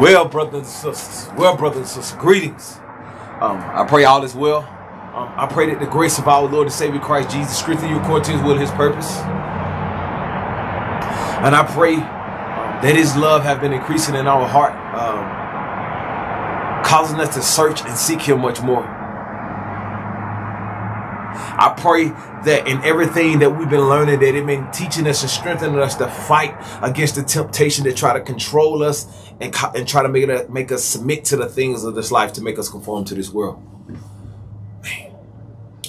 Well, brothers and sisters, well, brothers and sisters, greetings. Um, I pray all is well. Um, I pray that the grace of our Lord and Savior Christ Jesus strengthen you according to his will and his purpose. And I pray um, that his love have been increasing in our heart, um, causing us to search and seek him much more. I pray that in everything that we've been learning, that it been teaching us and strengthening us to fight against the temptation to try to control us and, and try to make it make us submit to the things of this life to make us conform to this world. Man.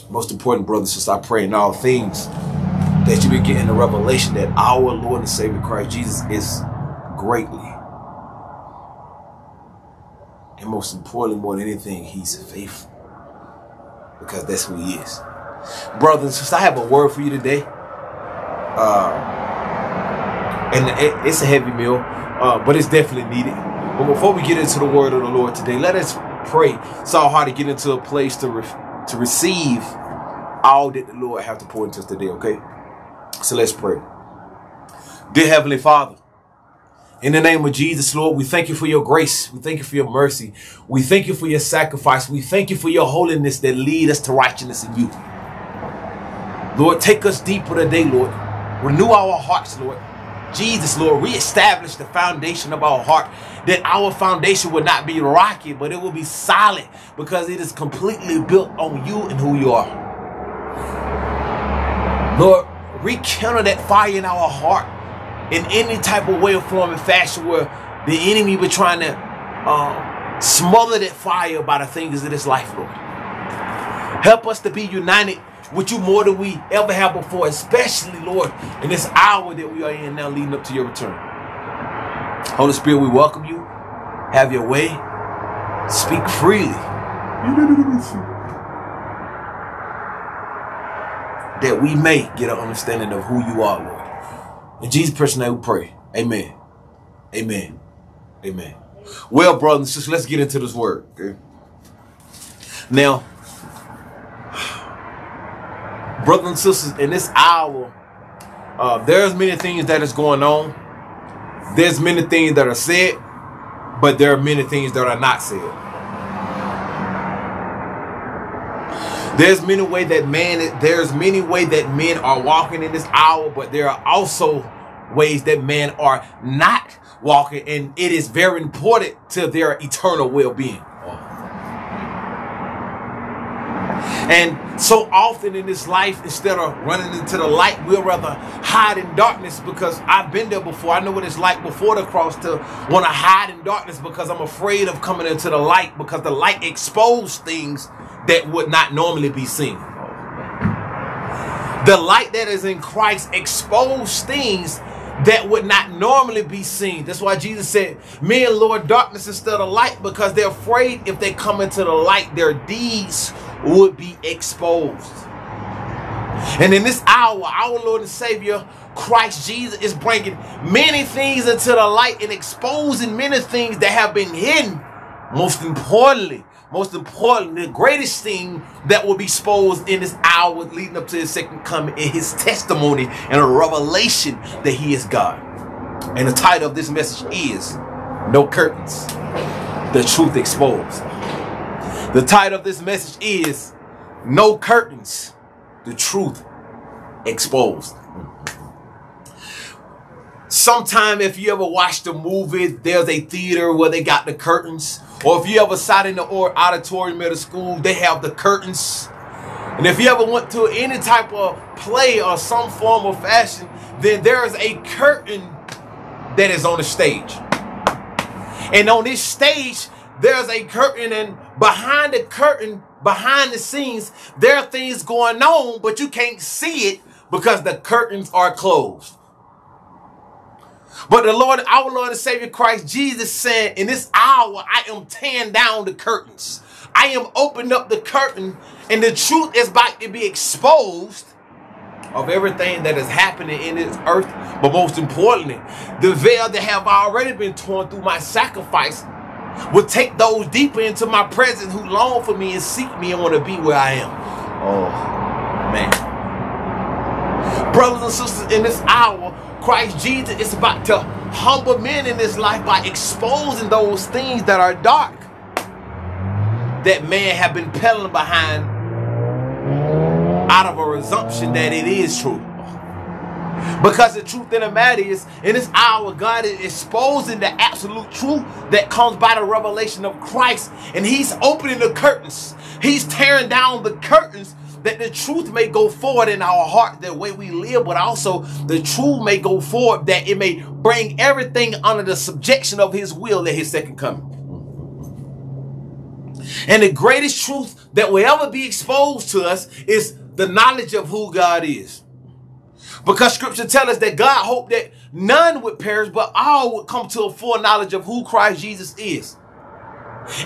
Most important, brothers, since I pray in all things that you be getting the revelation that our Lord and Savior Christ Jesus is greatly. And most importantly, more than anything, he's faithful. Because that's who he is. Brothers and sisters, I have a word for you today. Uh, and it, it's a heavy meal, uh, but it's definitely needed. But before we get into the word of the Lord today, let us pray. It's all hard to get into a place to, re to receive all that the Lord have to pour into us today, okay? So let's pray. Dear Heavenly Father, in the name of Jesus, Lord, we thank you for your grace. We thank you for your mercy. We thank you for your sacrifice. We thank you for your holiness that lead us to righteousness in you. Lord, take us deeper today, Lord. Renew our hearts, Lord. Jesus, Lord, reestablish the foundation of our heart. That our foundation will not be rocky, but it will be solid because it is completely built on you and who you are. Lord, rekindle that fire in our heart in any type of way or form and fashion where the enemy be trying to um, smother that fire by the things of this life, Lord. Help us to be united with you more than we ever have before, especially, Lord, in this hour that we are in now leading up to your return. Holy Spirit, we welcome you. Have your way. Speak freely. That we may get an understanding of who you are, Lord. In Jesus' person name we pray. Amen. Amen. Amen. Well, brothers and sisters, let's get into this word. Okay. Now, brothers and sisters, in this hour, uh, there's many things that is going on. There's many things that are said, but there are many things that are not said. There's many way that man there's many way that men are walking in this hour, but there are also ways that men are not walking, and it is very important to their eternal well-being. And so often in this life, instead of running into the light, we'll rather hide in darkness because I've been there before. I know what it's like before the cross to want to hide in darkness because I'm afraid of coming into the light because the light exposed things that would not normally be seen. The light that is in Christ exposed things that would not normally be seen. That's why Jesus said, Men Lord darkness instead of light because they're afraid if they come into the light, their deeds would be exposed. And in this hour, our Lord and Savior, Christ Jesus, is bringing many things into the light and exposing many things that have been hidden. Most importantly, most importantly, the greatest thing that will be exposed in this hour leading up to his second coming is his testimony and a revelation that he is God. And the title of this message is No Curtains, the Truth Exposed. The title of this message is No Curtains, the Truth Exposed. Sometime if you ever watched a movie, there's a theater where they got the curtains. Or if you ever sat in the auditorium at a school, they have the curtains. And if you ever went to any type of play or some form of fashion, then there is a curtain that is on the stage. And on this stage, there's a curtain and behind the curtain, behind the scenes, there are things going on, but you can't see it because the curtains are closed. But the Lord, our Lord and Savior Christ Jesus said, in this hour, I am tearing down the curtains. I am opening up the curtain and the truth is about to be exposed of everything that is happening in this earth. But most importantly, the veil that have already been torn through my sacrifice will take those deeper into my presence who long for me and seek me and want to be where I am. Oh, man. Brothers and sisters, in this hour, Christ Jesus is about to humble men in this life by exposing those things that are dark that man have been peddling behind out of a resumption that it is true. Because the truth in the matter is, in this hour, God is exposing the absolute truth that comes by the revelation of Christ. And He's opening the curtains. He's tearing down the curtains that the truth may go forward in our heart, the way we live, but also the truth may go forward, that it may bring everything under the subjection of His will at His second coming. And the greatest truth that will ever be exposed to us is the knowledge of who God is. Because scripture tells us that God hoped that none would perish, but all would come to a full knowledge of who Christ Jesus is.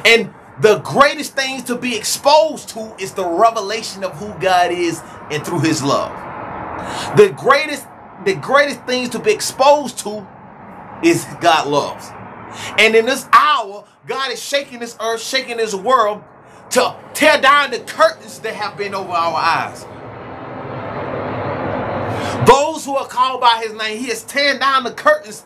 And the greatest things to be exposed to is the revelation of who God is and through his love. The greatest, the greatest things to be exposed to is God loves. And in this hour, God is shaking this earth, shaking this world to tear down the curtains that have been over our eyes. Those who are called by his name, he is tearing down the curtains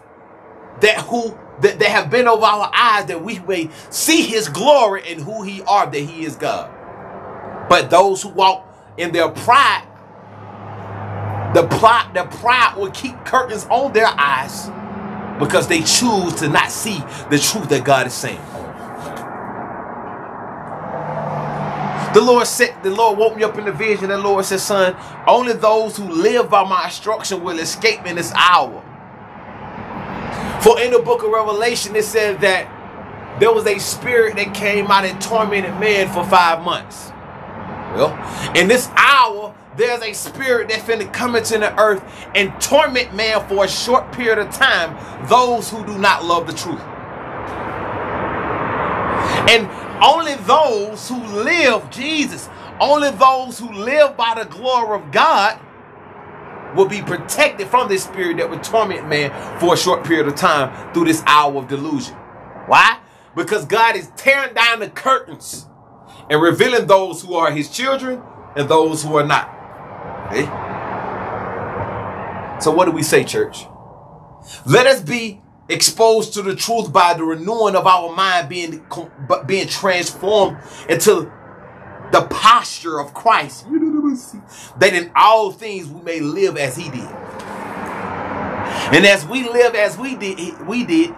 that who that, that have been over our eyes that we may see his glory and who he are, that he is God. But those who walk in their pride, the plot, the pride will keep curtains on their eyes because they choose to not see the truth that God is saying. The Lord said, the Lord woke me up in the vision. The Lord said, son, only those who live by my instruction will escape in this hour. For in the book of Revelation, it says that there was a spirit that came out and tormented man for five months. Well, in this hour, there's a spirit that's finna come into the earth and torment man for a short period of time, those who do not love the truth. And only those who live Jesus, only those who live by the glory of God will be protected from this spirit that would torment man for a short period of time through this hour of delusion. Why? Because God is tearing down the curtains and revealing those who are his children and those who are not. Okay? So what do we say, church? Let us be exposed to the truth by the renewing of our mind being being transformed into the posture of Christ. That in all things we may live as he did. And as we live as we did we did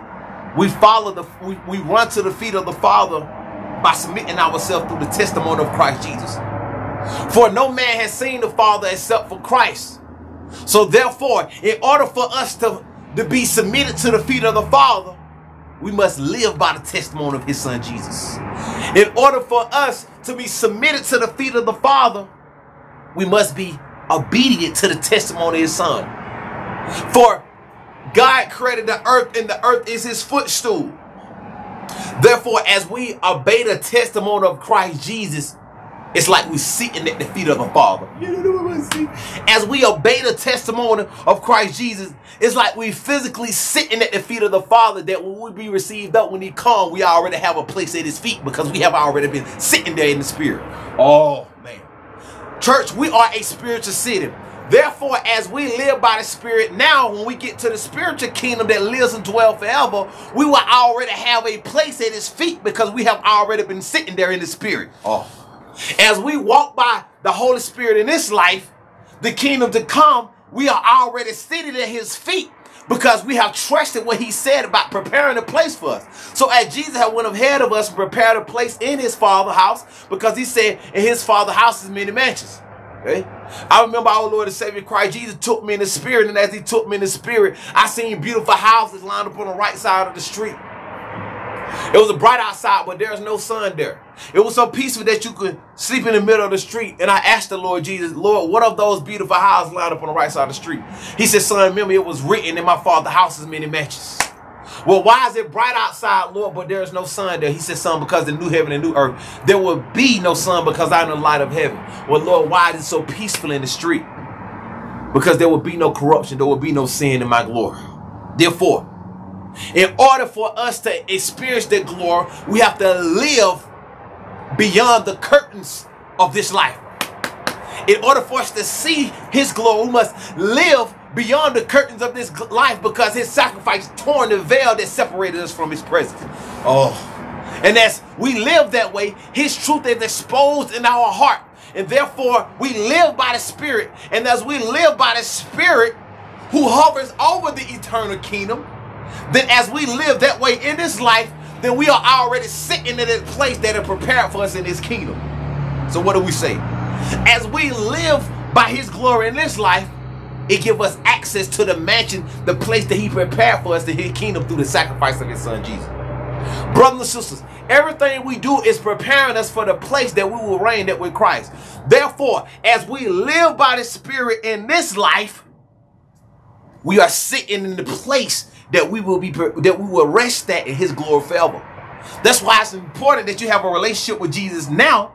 we follow the we, we run to the feet of the father by submitting ourselves through the testimony of Christ Jesus. For no man has seen the father except for Christ. So therefore in order for us to to be submitted to the feet of the Father, we must live by the testimony of his son Jesus. In order for us to be submitted to the feet of the Father, we must be obedient to the testimony of his son. For God created the earth and the earth is his footstool. Therefore, as we obey the testimony of Christ Jesus, it's like we're sitting at the feet of the Father. As we obey the testimony of Christ Jesus, it's like we physically sitting at the feet of the Father that when we be received up, when he come, we already have a place at his feet because we have already been sitting there in the spirit. Oh, man. Church, we are a spiritual city. Therefore, as we live by the Spirit now, when we get to the spiritual kingdom that lives and dwells forever, we will already have a place at his feet because we have already been sitting there in the Spirit. Oh. As we walk by the Holy Spirit in this life, the kingdom to come, we are already seated at his feet because we have trusted what he said about preparing a place for us. So as Jesus had went ahead of us and prepared a place in his father's house because he said in his father's house is many mansions. Okay? I remember our Lord and Savior Christ Jesus took me in the spirit and as he took me in the spirit, I seen beautiful houses lined up on the right side of the street. It was bright outside, but there's no sun there. It was so peaceful that you could sleep in the middle of the street. And I asked the Lord Jesus, Lord, what of those beautiful houses lined up on the right side of the street? He said, son, remember it was written in my father's house is many matches. Well, why is it bright outside, Lord, but there's no sun there? He said, son, because the new heaven and new earth, there will be no sun because I am the light of heaven. Well, Lord, why is it so peaceful in the street? Because there will be no corruption. There will be no sin in my glory. Therefore, in order for us to experience that glory, we have to live beyond the curtains of this life. In order for us to see his glory, we must live beyond the curtains of this life because his sacrifice torn the veil that separated us from his presence. Oh. And as we live that way, his truth is exposed in our heart. And therefore, we live by the Spirit. And as we live by the Spirit who hovers over the eternal kingdom, then as we live that way in this life, then we are already sitting in a place that is prepared for us in his kingdom. So what do we say? As we live by his glory in this life, it gives us access to the mansion, the place that he prepared for us in his kingdom through the sacrifice of his son Jesus. Brothers and sisters, everything we do is preparing us for the place that we will reign that with Christ. Therefore, as we live by the Spirit in this life, we are sitting in the place that we will be that we will rest at in his glory forever. That's why it's important that you have a relationship with Jesus now,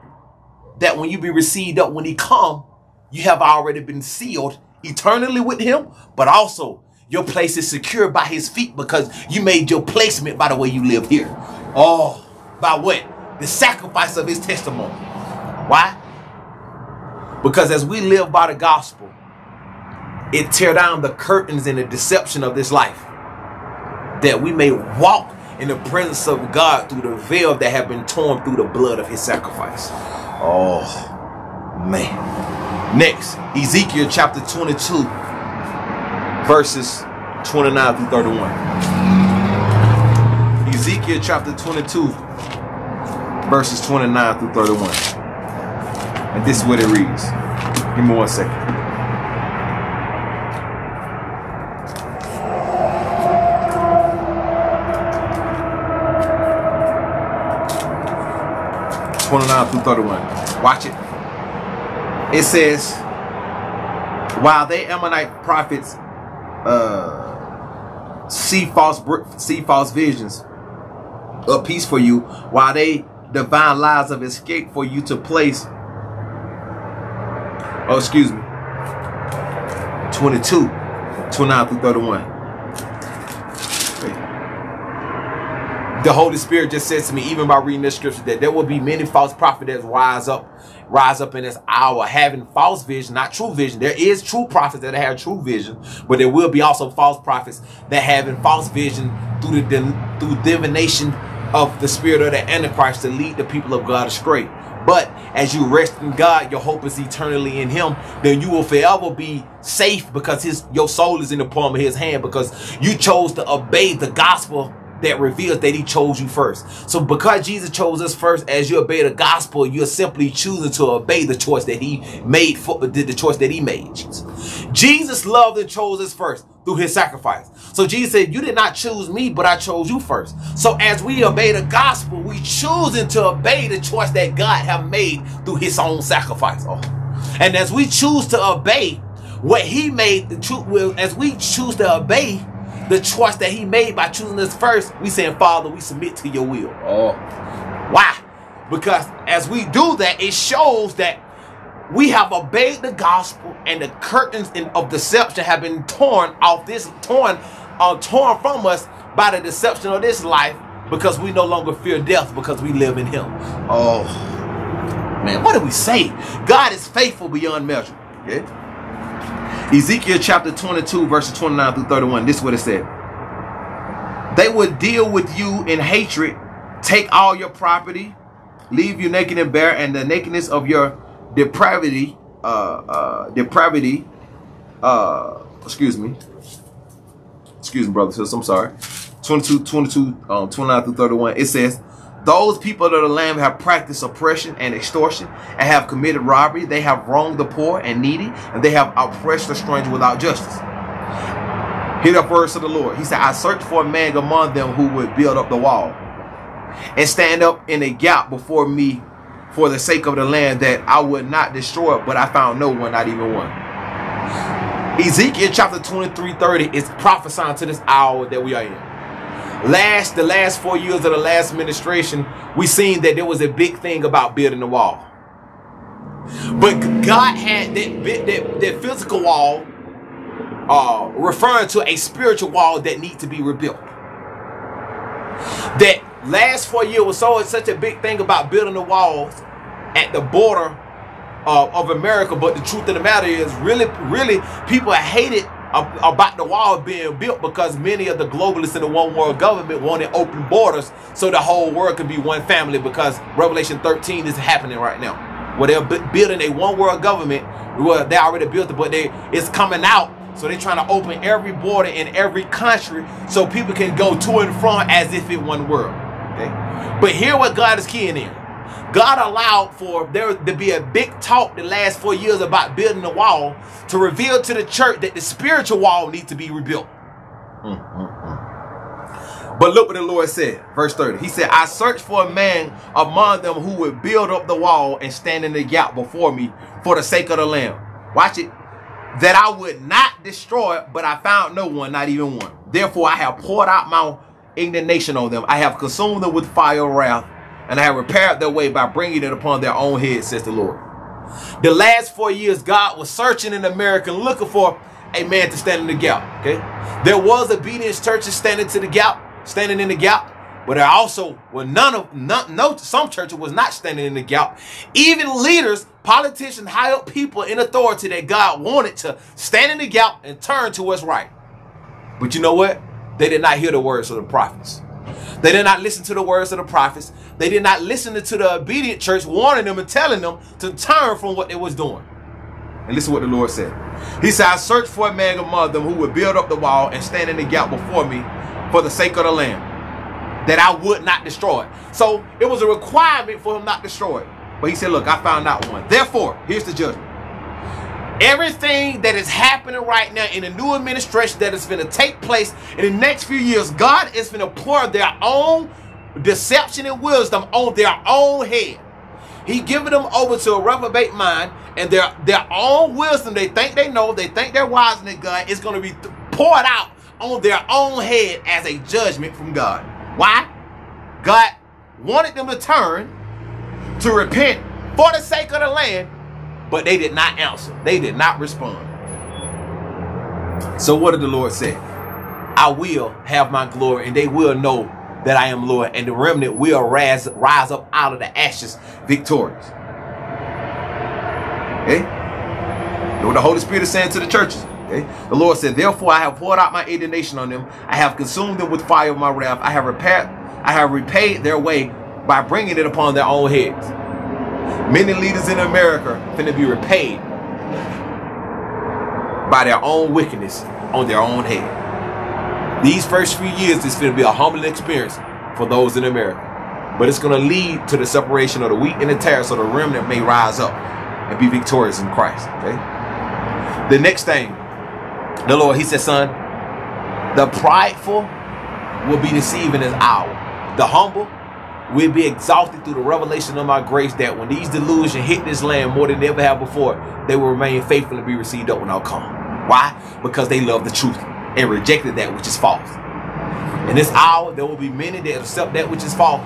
that when you be received up, when he come, you have already been sealed eternally with him, but also your place is secured by his feet because you made your placement by the way you live here. Oh, by what? The sacrifice of his testimony. Why? Because as we live by the gospel, it tear down the curtains and the deception of this life that we may walk in the presence of God through the veil that have been torn through the blood of his sacrifice. Oh, man. Next, Ezekiel chapter 22, verses 29 through 31. Ezekiel chapter 22, verses 29 through 31. And this is what it reads. Give me one second. 29 through 31. Watch it. It says, while they Ammonite prophets uh, see false see false visions of peace for you, while they divine lies of escape for you to place. Oh, excuse me. 22, 29 through 31. The Holy Spirit just says to me, even by reading this scripture, that there will be many false prophets that rise up, rise up in this hour, having false vision, not true vision. There is true prophets that have true vision, but there will be also false prophets that having false vision through the through divination of the spirit of the Antichrist to lead the people of God astray. But as you rest in God, your hope is eternally in Him. Then you will forever be safe because His your soul is in the palm of His hand because you chose to obey the gospel that reveals that he chose you first. So because Jesus chose us first, as you obey the gospel, you're simply choosing to obey the choice that he made for did the choice that he made. Jesus. Jesus loved and chose us first through his sacrifice. So Jesus said, you did not choose me, but I chose you first. So as we obey the gospel, we choosing to obey the choice that God have made through his own sacrifice. Oh. And as we choose to obey what he made, the truth will, as we choose to obey the choice that he made by choosing us first, we saying, Father, we submit to your will. Oh. Why? Because as we do that, it shows that we have obeyed the gospel and the curtains of deception have been torn off this, torn, uh, torn from us by the deception of this life because we no longer fear death because we live in him. Oh, man, what do we say? God is faithful beyond measure. Yeah. Ezekiel chapter 22, verses 29 through 31. This is what it said. They would deal with you in hatred, take all your property, leave you naked and bare, and the nakedness of your depravity, uh, uh, depravity, uh, excuse me, excuse me, brothers, I'm sorry. 22, 22, um, 29 through 31. It says, those people of the land have practiced oppression and extortion and have committed robbery. They have wronged the poor and needy, and they have oppressed the stranger without justice. Hear the words of the Lord. He said, I searched for a man among them who would build up the wall and stand up in a gap before me for the sake of the land that I would not destroy but I found no one, not even one. Ezekiel chapter 23, 30 is prophesying to this hour that we are in last the last four years of the last administration, we seen that there was a big thing about building the wall. But God had that that, that physical wall uh, referring to a spiritual wall that need to be rebuilt. That last four years was so such a big thing about building the walls at the border uh, of America. But the truth of the matter is, really, really, people hate it about the wall being built because many of the globalists in the one world government wanted open borders so the whole world could be one family because Revelation 13 is happening right now. Where they're building a one world government, well, they already built it, but they it's coming out. So they're trying to open every border in every country so people can go to and from as if it one world. Okay? But here what God is keying in. God allowed for there to be a big talk the last four years about building the wall to reveal to the church that the spiritual wall needs to be rebuilt. Mm, mm, mm. But look what the Lord said, verse 30. He said, I searched for a man among them who would build up the wall and stand in the gap before me for the sake of the Lamb. Watch it. That I would not destroy it, but I found no one, not even one. Therefore, I have poured out my indignation on them. I have consumed them with fire wrath and I have repaired their way by bringing it upon their own head, says the Lord. The last four years, God was searching in America, looking for a man to stand in the gap. Okay, there was obedience churches standing to the gap, standing in the gap, but there also were none of none, no some churches was not standing in the gap. Even leaders, politicians, high up people in authority that God wanted to stand in the gap and turn to what's right. But you know what? They did not hear the words of the prophets. They did not listen to the words of the prophets. They did not listen to the obedient church warning them and telling them to turn from what they was doing. And listen what the Lord said. He said, I searched for a man among them who would build up the wall and stand in the gap before me for the sake of the land, that I would not destroy it. So it was a requirement for him not to destroy it. But he said, look, I found out one. Therefore, here's the judgment. Everything that is happening right now in the new administration that is going to take place in the next few years, God is going to pour their own deception and wisdom on their own head. He giving them over to a reprobate mind and their their own wisdom. They think they know, they think they're wise in God is going to be poured out on their own head as a judgment from God. Why? God wanted them to turn to repent for the sake of the land but they did not answer. They did not respond. So what did the Lord say? I will have my glory, and they will know that I am Lord, and the remnant will rise, rise up out of the ashes victorious. Okay? What the Holy Spirit is saying to the churches. Okay? The Lord said, Therefore I have poured out my indignation on them. I have consumed them with fire of my wrath. I have repaired, I have repaid their way by bringing it upon their own heads. Many leaders in America finna be repaid by their own wickedness on their own head. These first few years is to be a humbling experience for those in America. But it's going to lead to the separation of the wheat and the tares so the remnant may rise up and be victorious in Christ. Okay. The next thing, the Lord, he said, son, the prideful will be deceived in his hour. The humble We'll be exalted through the revelation of my grace that when these delusions hit this land more than they ever have before, they will remain faithful and be received up when I'll come. Why? Because they love the truth and rejected that which is false. In this hour, there will be many that accept that which is false,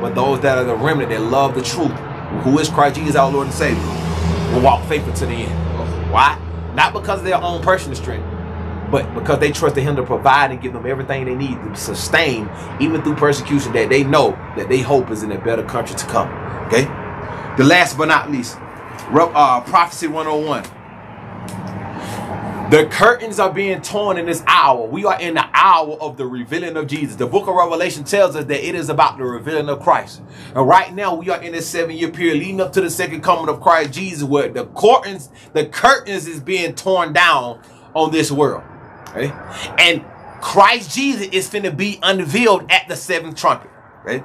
but those that are the remnant that love the truth, who is Christ Jesus, our Lord and Savior, will walk faithful to the end. Why? Not because of their own personal strength, but because they trusted him to provide and give them everything they need to sustain, even through persecution, that they know that they hope is in a better country to come. Okay? The last but not least, uh, Prophecy 101. The curtains are being torn in this hour. We are in the hour of the revealing of Jesus. The book of Revelation tells us that it is about the revealing of Christ. And right now we are in this seven year period leading up to the second coming of Christ Jesus where the curtains, the curtains is being torn down on this world. Right? And Christ Jesus is finna be unveiled at the seventh trumpet. Right?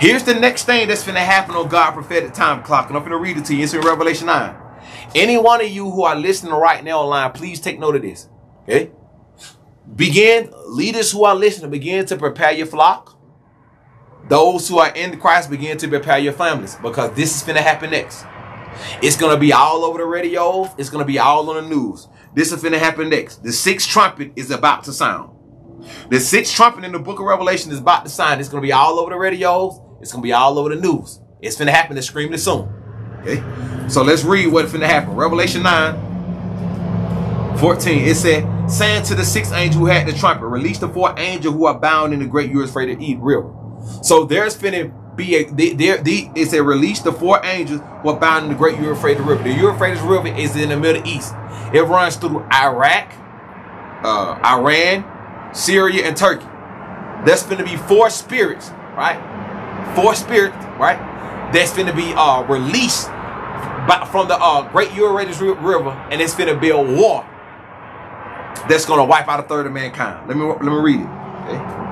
Here's the next thing that's finna happen on God prophetic time clock. And I'm finna read it to you. It's in Revelation 9. Any one of you who are listening right now online, please take note of this. Okay? Begin, leaders who are listening, begin to prepare your flock. Those who are in Christ, begin to prepare your families because this is finna happen next. It's gonna be all over the radios. It's gonna be all on the news. This is finna happen next. The sixth trumpet is about to sound. The sixth trumpet in the book of Revelation is about to sound. It's gonna be all over the radios. It's gonna be all over the news. It's finna happen extremely soon. Okay? So let's read what's finna happen. Revelation 9, 14. It said, saying to the sixth angel who had the trumpet, release the four angels who are bound in the great Euphrates river. So there's finna be a release the four angels who are bound in the great Euphrates River. The Euphrates River is in the Middle East. It runs through Iraq, uh, Iran, Syria, and Turkey. That's going to be four spirits, right? Four spirits, right? That's going to be uh, released by, from the uh, Great Euphrates River, and it's going to be a war that's going to wipe out a third of mankind. Let me let me read it. Okay?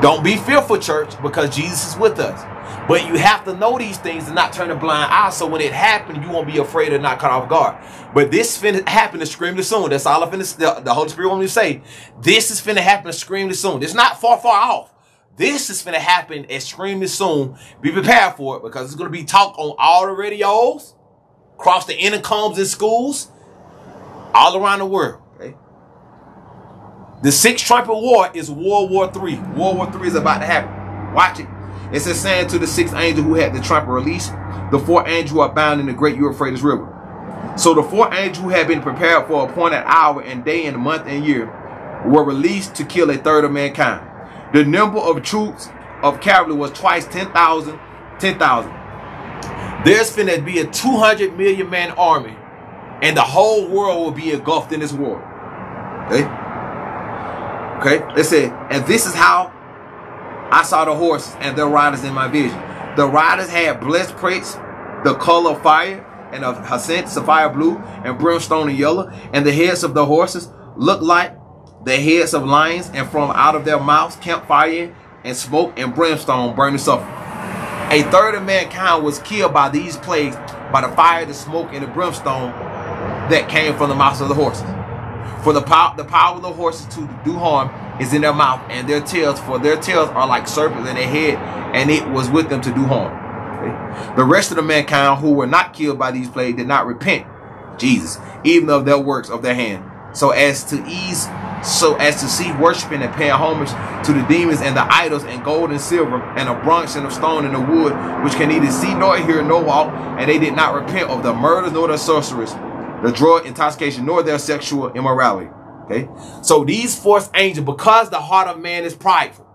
Don't be fearful, church, because Jesus is with us. But you have to know these things and not turn a blind eye. So when it happens, you won't be afraid or not caught off guard. But this finna happen extremely soon. That's all I finna, the, the Holy Spirit want me to say. This is finna happen extremely soon. It's not far, far off. This is finna happen extremely soon. Be prepared for it because it's gonna be talked on all the radios, across the intercoms in schools, all around the world. The sixth trumpet war is World War III. World War III is about to happen. Watch it. It says, saying to the sixth angel who had the trumpet released, the four angels are bound in the great Euphrates River. So the four angels who had been prepared for a appointed hour and day and month and year were released to kill a third of mankind. The number of troops of cavalry was twice 10,000, 10,000. There's finna be a 200 million man army and the whole world will be engulfed in this war. Okay? Okay? They said, and this is how I saw the horses and their riders in my vision. The riders had blessed plates, the color of fire and of hyacinth, sapphire blue, and brimstone and yellow. And the heads of the horses looked like the heads of lions, and from out of their mouths campfire and smoke and brimstone burning sulfur. A third of mankind was killed by these plagues, by the fire, the smoke, and the brimstone that came from the mouths of the horses. For the power, the power of the horses to do harm is in their mouth and their tails, for their tails are like serpents in their head, and it was with them to do harm. Okay? The rest of the mankind who were not killed by these plagues did not repent, Jesus, even of their works of their hand, so as to ease, so as to see worshiping and paying homage to the demons and the idols and gold and silver and a bronze and a stone and of wood, which can neither see nor hear nor walk, and they did not repent of the murders nor the sorceries, the drug intoxication, nor their sexual immorality. Okay. So these four angels, because the heart of man is prideful,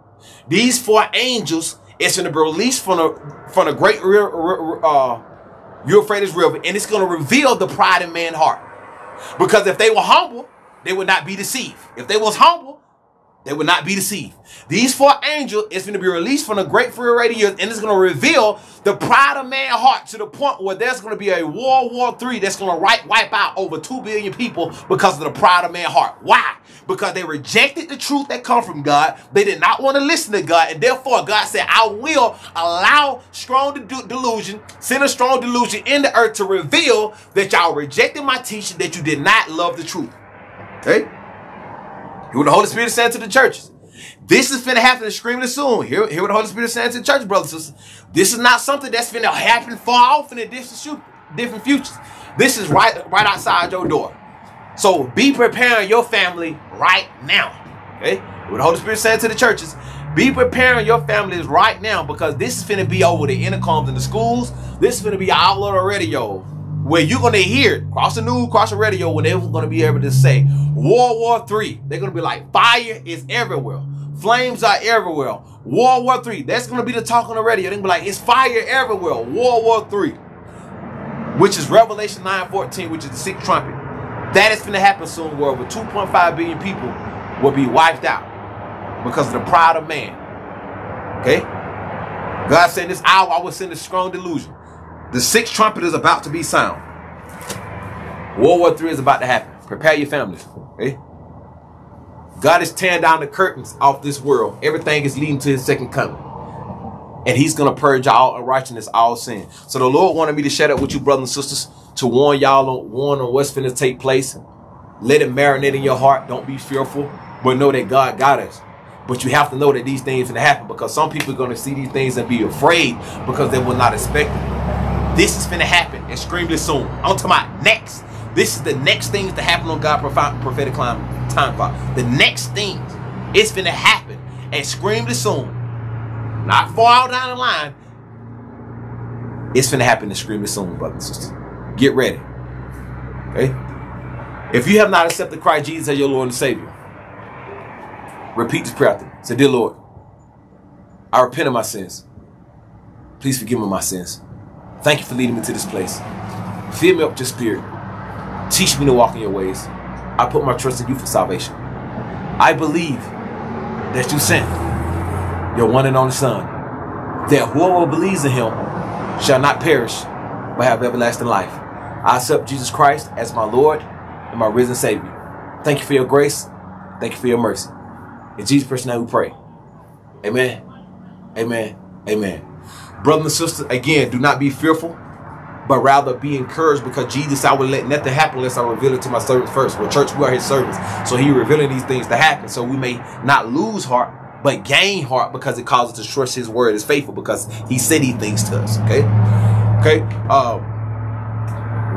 these four angels is going to be released from the from the great uh, you're afraid Euphrates River, and it's going to reveal the pride in man's heart. Because if they were humble, they would not be deceived. If they was humble, they would not be deceived. These four angels is going to be released from the great fury free radio and it's going to reveal the pride of man's heart to the point where there's going to be a World War III that's going to wipe, wipe out over 2 billion people because of the pride of man's heart. Why? Because they rejected the truth that come from God. They did not want to listen to God. And therefore, God said, I will allow strong de delusion, send a strong delusion in the earth to reveal that y'all rejected my teaching, that you did not love the truth. Okay? What the Holy Spirit saying to the churches. This is finna happen extremely soon. Hear, what the Holy Spirit is saying to the church, brothers sisters. This is not something that's finna happen far off in the different, different futures. This is right, right outside your door. So be preparing your family right now. Okay? What the Holy Spirit said to the churches. Be preparing your families right now because this is finna be over the intercoms in the schools. This is finna be all over the radio where you're to hear it, cross the news, cross the radio, when they're to be able to say World War Three. They're to be like, fire is everywhere. Flames are everywhere. World War Three. That's to be the talk on the radio. They're to be like, it's fire everywhere. World War Three. Which is Revelation 9.14, which is the sixth trumpet. That is to happen soon where over 2.5 billion people will be wiped out because of the pride of man. Okay? God said this hour I will send a strong delusion. The sixth trumpet is about to be sound. World War III is about to happen. Prepare your families. Okay? God is tearing down the curtains off this world. Everything is leading to his second coming. And he's going to purge all unrighteousness, all sin. So the Lord wanted me to share that with you, brothers and sisters, to warn y'all on, warn on what's going to take place. Let it marinate in your heart. Don't be fearful, but know that God got us. But you have to know that these things are going to happen because some people are going to see these things and be afraid because they will not expect it. This is finna happen extremely soon. I'm talking about next. This is the next things to happen on God prophetic time clock. The next things. It's finna happen and extremely soon. Not far down the line. It's finna happen and extremely soon, brothers and sisters. Get ready. Okay? If you have not accepted Christ Jesus as your Lord and Savior, repeat this prayer after me. Say, Dear Lord, I repent of my sins. Please forgive me my sins. Thank you for leading me to this place. Fill me up with your spirit. Teach me to walk in your ways. I put my trust in you for salvation. I believe that you sent your one and only Son, that whoever believes in him shall not perish, but have everlasting life. I accept Jesus Christ as my Lord and my risen Savior. Thank you for your grace. Thank you for your mercy. In Jesus' name we pray. Amen. Amen. Amen. Brothers and sisters, again, do not be fearful, but rather be encouraged because Jesus, I will let nothing happen unless I reveal it to my servants first. Well, church, we are his servants. So he revealing these things to happen. So we may not lose heart, but gain heart because it causes us to trust his word is faithful because he said these things to us. Okay. Okay. Um,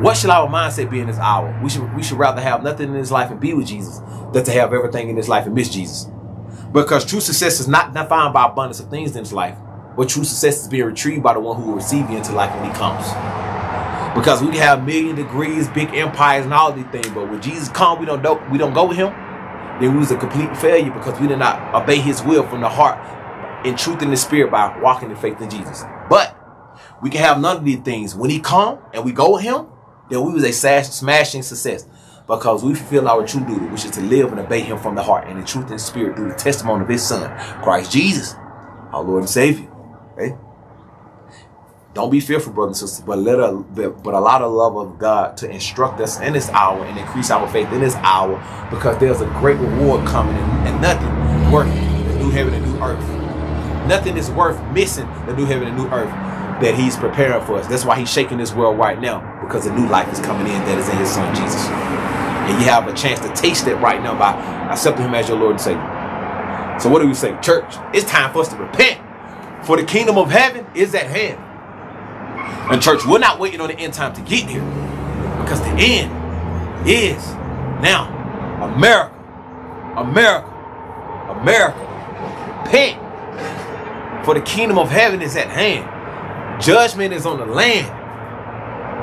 what should our mindset be in this hour? We should we should rather have nothing in this life and be with Jesus than to have everything in this life and miss Jesus. Because true success is not defined by abundance of things in this life, but true success is being retrieved by the one who will receive you into life when he comes. Because we have million degrees, big empires, and all these things, but when Jesus comes, we don't do, we don't go with him. Then we was a complete failure because we did not obey his will from the heart in truth and the spirit by walking in faith in Jesus. But we can have none of these things. When he come and we go with him, then we was a smashing success because we fulfill our true duty, which is to live and obey him from the heart and in truth and spirit through the testimony of his son, Christ Jesus, our Lord and Savior. Don't be fearful, brothers and sisters, but let a but a lot of love of God to instruct us in this hour and increase our faith in this hour, because there's a great reward coming, and, and nothing worth the new heaven and new earth. Nothing is worth missing the new heaven and new earth that he's preparing for us. That's why he's shaking this world right now, because a new life is coming in that is in his son Jesus. And you have a chance to taste it right now by accepting him as your Lord and Savior. So what do we say? Church, it's time for us to repent. For the kingdom of heaven is at hand. And church, we're not waiting on the end time to get here. Because the end is now. America. America. America. Repent. For the kingdom of heaven is at hand. Judgment is on the land.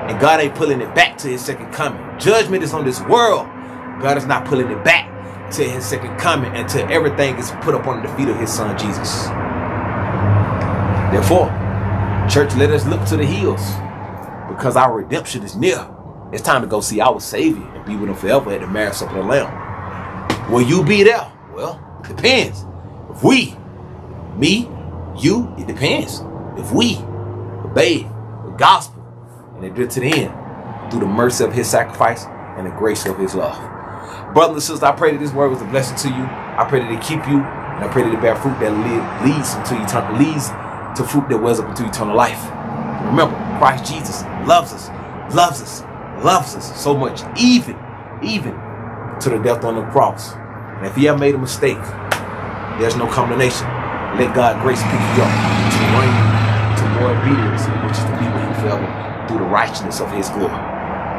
And God ain't pulling it back to his second coming. Judgment is on this world. God is not pulling it back to his second coming until everything is put up on the feet of his son Jesus. Therefore, church, let us look to the hills because our redemption is near. It's time to go see our Savior and be with him forever at the marriage supper of the Lamb. Will you be there? Well, it depends. If we, me, you, it depends. If we obey the gospel and adhere to the end through the mercy of his sacrifice and the grace of his love. Brothers and sisters, I pray that this word was a blessing to you. I pray that it keep you, and I pray that it bear fruit that leads into eternal leads to fruit that wells up into eternal life. Remember, Christ Jesus loves us, loves us, loves us so much, even, even to the death on the cross. And if you have made a mistake, there's no condemnation. Let God grace pick you up to bring you to more obedience, which is to be with Him forever through the righteousness of His glory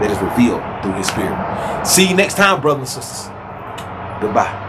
that is revealed through His Spirit. See you next time, brothers and sisters. Goodbye.